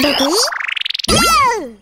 Boogie, go!